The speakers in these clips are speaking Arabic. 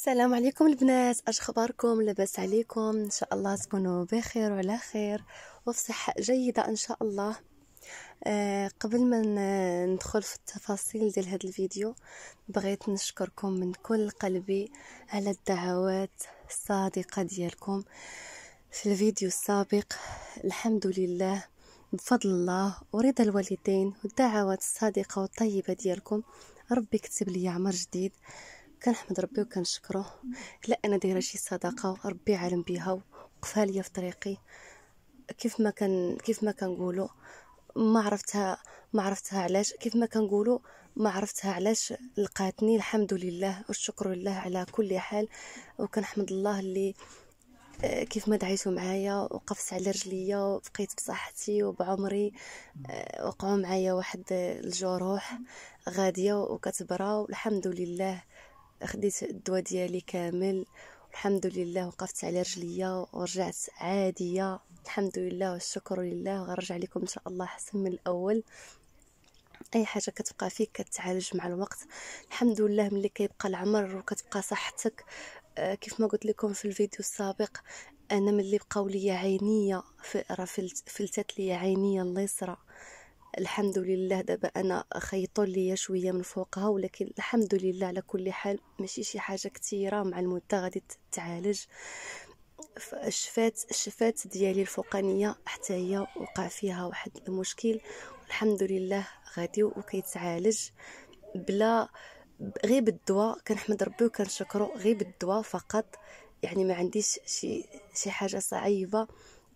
السلام عليكم البنات. أش اخباركم لاباس عليكم. إن شاء الله تكونوا بخير وعلى خير وفي صحة جيدة إن شاء الله. آه قبل ما ندخل في التفاصيل ديال هذا الفيديو بغيت نشكركم من كل قلبي على الدعوات الصادقة ديالكم. في الفيديو السابق الحمد لله بفضل الله ورضا الوالدين والدعوات الصادقة والطيبة ديالكم. ربي كتب لي عمر جديد. كنحمد ربي وكنشكره. الا أنا دايرة شي صدقه ربي عالم بها وقفها ليا في طريقي. كيف ما كان كيف ما كنقولوا ما عرفتها ما عرفتها علاش كيف ما كنقولوا ما عرفتها علاش لقاتني. الحمد لله والشكر لله على كل حال. وكنحمد الله اللي آه، كيف ما دعيتوا معايا وقفت على رجليا وبقيت بصحتي وبعمري آه، وقعوا معايا واحد الجروح غادية وكتبرا والحمد لله خديت الدواء ديالي كامل الحمد لله وقفت على رجليا ورجعت عادية. الحمد لله والشكر لله وغنرجع لكم إن شاء الله أحسن من الأول. أي حاجة كتبقى فيك كتعالج مع الوقت. الحمد لله ملي كيبقى العمر وكتبقى صحتك. آه، كيف ما قلت لكم في الفيديو السابق أنا ملي بقاو ليا عينيا راه فلتت ليا عينيا اليسرى. الحمد لله دابا أنا خيطوا ليا شوية من فوقها ولكن الحمد لله على كل حال ماشي شي حاجة كثيره مع المده غادي تعالج الشفات الشفات ديالي الفوقانية حتى هي وقع فيها واحد المشكل. والحمد لله غادي وكيتعالج. بلا غير بالدواء كنحمد ربي وكنشكرو غير بالدواء فقط. يعني ما عنديش شي شي حاجة صعيبة.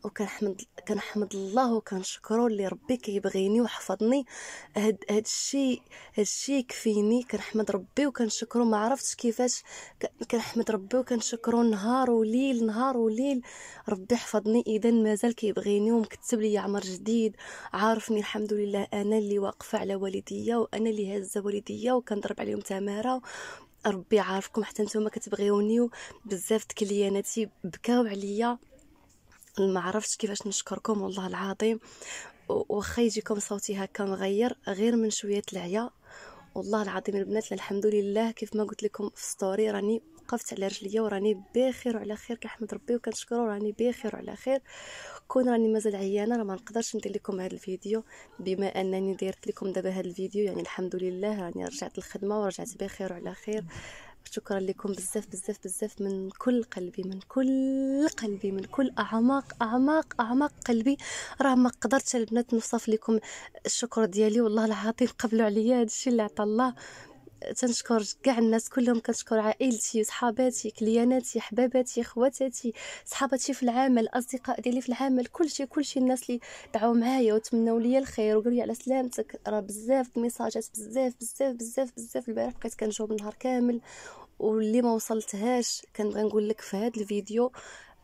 وكنحمد كنحمد الله وكنشكرو اللي ربي كيبغيني وحفظني. هاد هاد الشيء هاد الشيء يكفيني. كنحمد ربي وكنشكرو. ما عرفتش كيفاش كنحمد ربي وكنشكرو نهار وليل نهار وليل. ربي حفظني. اذا مازال كيبغيني ومكتب لي عمر جديد. عارفني الحمد لله أنا اللي واقفة على والديا وأنا اللي هازة والديا وكنضرب عليهم تمارة. ربي عارفكم حتى نتوما كتبغيوني. بزاف كلياناتي بكاو عليا. ما عرفتش كيفاش نشكركم والله العظيم. واخا يجيكم صوتي هكا مغير غير من شوية العيا. والله العظيم البنات الحمد لله. كيف ما قلت لكم في story راني وقفت على رجليا وراني بخير وعلى خير كنحمد ربي وكنشكرو راني بخير وعلى خير. كون راني مازال عيانة راه ما نقدرش ندير لكم هذا الفيديو. بما أنني درت لكم دابا هذا الفيديو يعني الحمد لله راني رجعت الخدمه ورجعت بخير وعلى خير. شكرا لكم بزاف بزاف بزاف من كل قلبي من كل قلبي من كل أعماق أعماق أعماق قلبي. راه ما قدرتش البنات نوصف لكم الشكر ديالي والله العظيم قبلوا عليا هادشي اللي عطا الله. تنشكر كاع الناس كلهم كنشكر عائلتي صحاباتي كلياناتي حباباتي خواتاتي صحاباتي في العمل الاصدقاء ديالي في العمل كلشي كلشي الناس اللي دعوا معايا وتمنوا لي الخير وقالوا لي على سلامتك. راه بزاف الميساجات بزاف بزاف بزاف بزاف البارح بقيت كنجاوب النهار كامل واللي ما وصلتهاش كنبغي نقول لك في هذا الفيديو.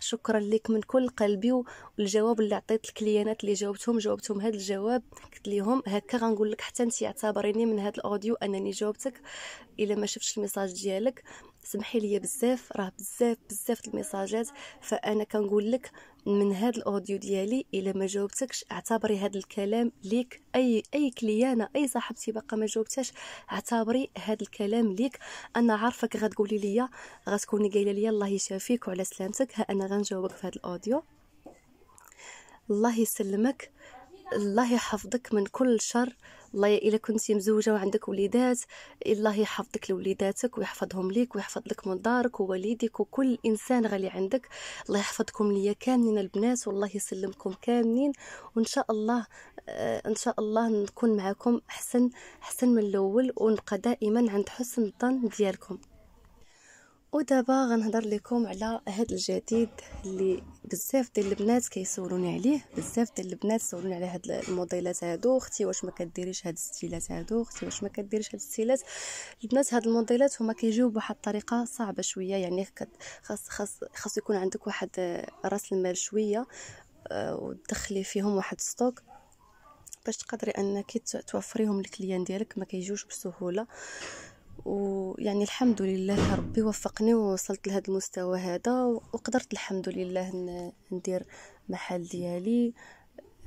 شكرا لك من كل قلبي والجواب اللي عطيت الكليانات اللي جاوبتهم جاوبتهم هذا الجواب. قلت لهم هكا غنقول لك حتى انت اعتبريني من هذا ال audio أنني جاوبتك إلا ما شفتش ال message ديالك. سمحي لي بزاف راه بزاف بزاف الميساجات. فأنا كنقول لك من هذا ال audio ديالي إلا ما جاوبتكش اعتبري هذا الكلام ليك. أي أي كليانة أي صاحبتي باقا ما جاوبتهاش اعتبري هذا الكلام ليك. أنا عارفك غتقولي لي غتكوني قايلة لي الله يشافيك وعلى سلامتك. ها أنا غنجاوبك في هذا الأوديو. الله يسلمك الله يحفظك من كل شر. الله إلا كنتي مزوجة وعندك وليدات الله يحفظك لوليداتك ويحفظهم ليك ويحفظ لك من دارك ووالديك وكل إنسان غالي عندك. الله يحفظكم ليا كاملين البنات والله يسلمكم كاملين وإن شاء الله آه إن شاء الله نكون معكم أحسن أحسن من الأول ونبقى دائما عند حسن الظن ديالكم. ودابا غنهضر لكم على هاد الجديد اللي بزاف ديال البنات كيسولوني عليه بزاف ديال البنات سولوني على هاد الموديلات هادو. أختي واش ما كديريش هاد الستيلات هادو؟ أختي واش ما كديريش هاد الستيلات؟ البنات هاد الموديلات هما كيجيو بواحد الطريقة صعبة شوية يعني خاص خاص خاص يكون عندك واحد رأس المال شوية آه، وتدخلي فيهم واحد stock باش تقدري أنك توفريهم لل client ديالك ما كيجيوش بسهولة. ويعني الحمد لله ربي وفقني ووصلت لهذا المستوى هذا وقدرت الحمد لله ندير محل ديالي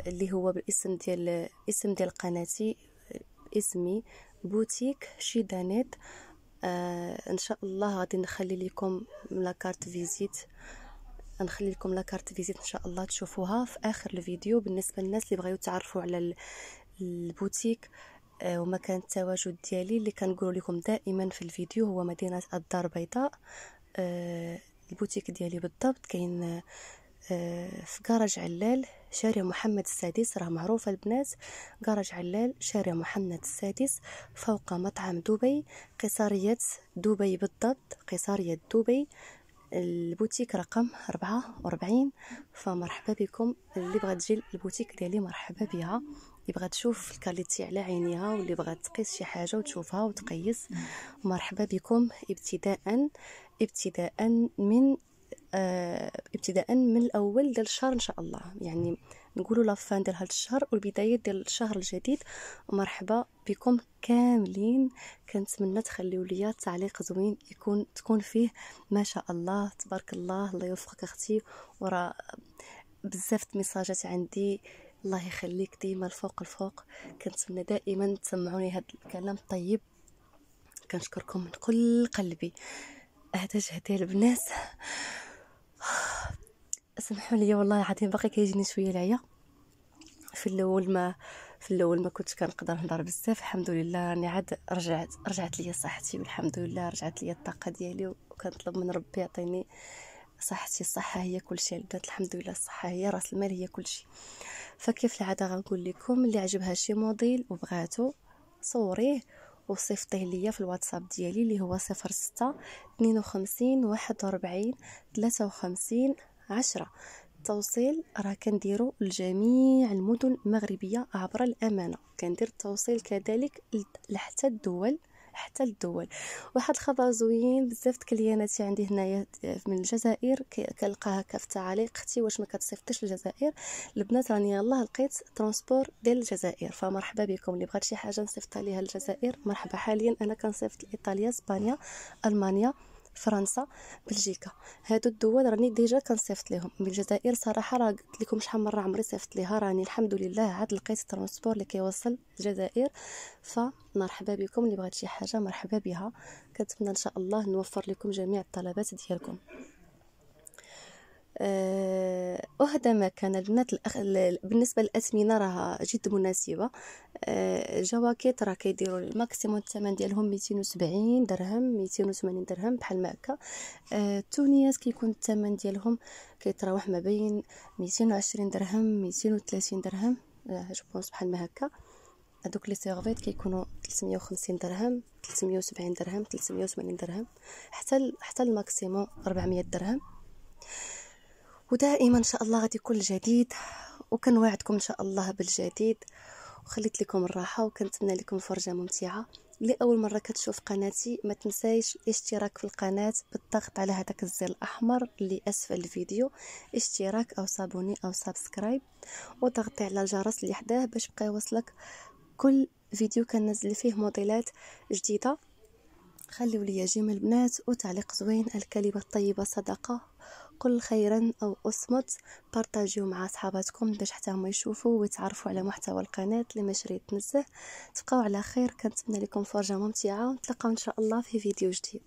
اللي هو بالاسم ديال اسم ديال قناتي اسمي بوتيك شيدانيت. آه إن شاء الله غادي نخلي لكم la carte visite نخلي لكم la carte visite إن شاء الله تشوفوها في آخر الفيديو. بالنسبة للناس اللي بغاو يتعرفوا على البوتيك ومكان التواجد ديالي اللي كنقول لكم دائما في الفيديو هو مدينة الدار البيضاء. آه، البوتيك ديالي بالضبط كاين آه، في كراج علال شارع محمد السادس. راه معروفة البنات. كراج علال شارع محمد السادس فوق مطعم دبي. قصرية دبي بالضبط قصرية دبي. البوتيك رقم 44 فمرحبا بكم. اللي بغات تجي البوتيك ديالي مرحبا بها اللي بغات تشوف ال qualité على عينيها واللي بغات تقيس شي حاجة وتشوفها وتقيس. مرحبا بكم. ابتداء ابتداء من آه ابتداء من الأول ديال الشهر إن شاء الله. يعني نقولوا لافان ديال هذا الشهر والبداية ديال الشهر الجديد. مرحبا بكم كاملين. كنتمنى تخليو ليا تعليق زوين يكون تكون فيه. ما شاء الله تبارك الله الله يوفقك أختي. ورا بزاف ميساجات عندي. الله يخليك ديما الفوق الفوق. كنتمنى دائما تسمعوني هذا الكلام. الطيب كنشكركم من كل قلبي. هذا جهدي البنات. اسمحوا لي والله العظيم باقي كيجيني شوية العيا. في الأول ما في الأول ما كنتش كنقدر نهضر بزاف الحمد لله. راني عاد رجعت رجعت ليا صحتي والحمد لله رجعت ليا الطاقة ديالي وكنطلب من ربي يعطيني صحتي الصحة هي كل شيء البنات الحمد لله الصحة هي رأس المال هي كل شيء. فكيف العادة غنقول لكم؟ اللي عجبها شي موديل وبغاتو صوريه وصيفطيه ليا في الواتساب ديالي اللي هو صفر ستة اثنين وخمسين واحد وربعين ثلاثة وخمسين عشرة. التوصيل راه كنديرو لجميع المدن المغربية عبر الأمانة. كندير التوصيل كذلك لحتى الدول حتى الدول. واحد الخبر زوين بزاف كلياناتي عندي هنايا من الجزائر كنلقى هكا في التعاليق أختي واش ما كتصيفطيش للجزائر؟ البنات راني يلاه لقيت transport ديال الجزائر. فمرحبا بكم. اللي بغات شي حاجة نصيفطها ليها الجزائر مرحبا حاليا أنا كنصيفط لإيطاليا إسبانيا ألمانيا. فرنسا بلجيكا. هادو الدول راني déjà كنصيفط لهم بالجزائر صراحة راه قلت لكم شحال مره عمري صيفط ليها. راني الحمد لله عاد لقيت ال transport اللي كيوصل الجزائر. فمرحبا بكم. اللي بغات شي حاجة مرحبا بها. كنتمنى إن شاء الله نوفر لكم جميع الطلبات ديالكم. وهذا ما كان البنات الأخ... بالنسبة للأثمنة راه جد مناسبة. أه جواكيت راه كيديروا ال maximum الثمن ديالهم 270 درهم 280 درهم بحال ما هكا. أه التونيكات كيكون الثمن ديالهم كيتراوح ما بين 220 درهم 230 درهم je pense بحال ما هكا. هذوك les survêt كيكونوا 350 درهم 370 درهم 380 درهم حتى حتى ال maximum 400 درهم. ودائما إن شاء الله غادي يكون الجديد وكنوعدكم إن شاء الله بالجديد. وخليت لكم الراحة وكنتمنى لكم فرجة ممتعة. اللي اول مرة كتشوف قناتي ما تنسايش الاشتراك في القناة بالضغط على هذاك الزر الأحمر اللي أسفل الفيديو. اشتراك أو s'abonner أو subscribe. وضغطي على الجرس اللي حداه باش بقى يوصلك كل فيديو كنزل فيه موديلات جديدة. خليوا لي j'aime البنات وتعليق زوين الكلمة الطيبة صدقة. قل خيرا أو أصمت بارطاجيو مع صحاباتكم باش حتى هما يشوفوا ويتعرفوا على محتوى القناة اللي ما شريت تنزه تبقاو على خير كنتمنى لكم فرجة ممتعة ونتلاقاو إن شاء الله في فيديو جديد.